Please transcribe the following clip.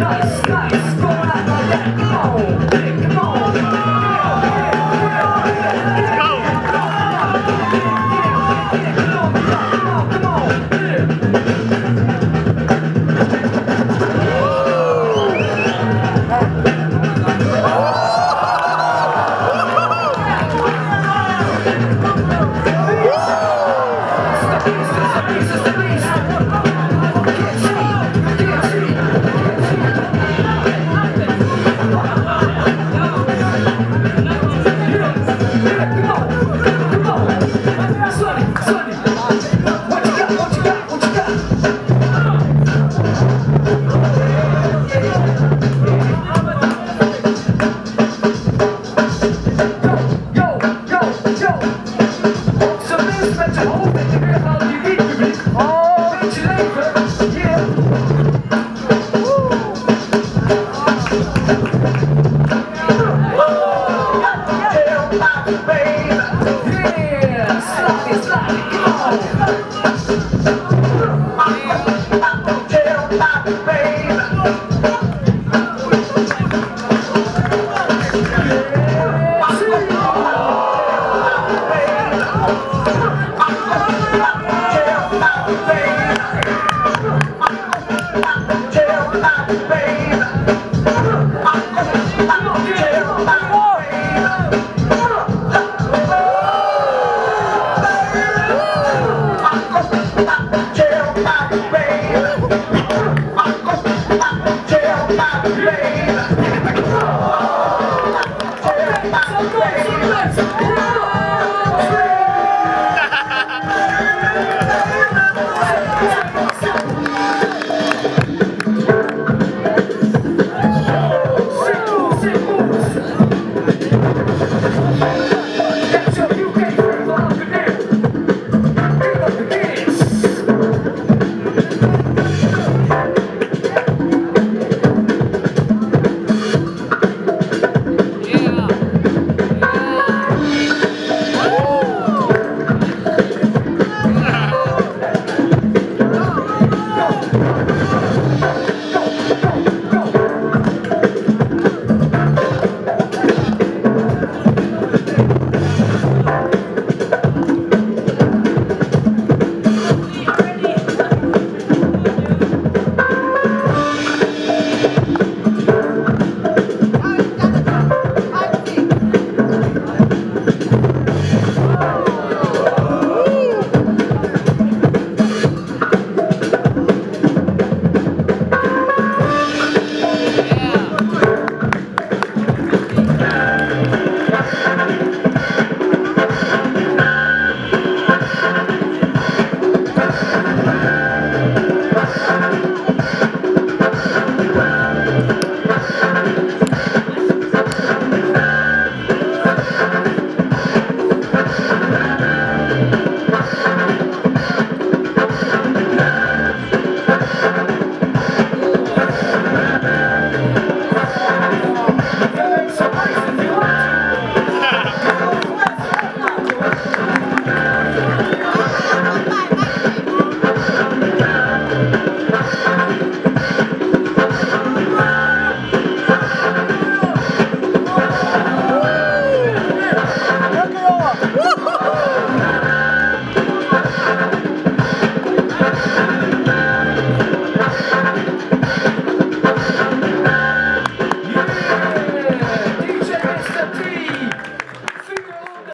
nice, nice, go like that, come on, come on, come on. Sônia. Come on.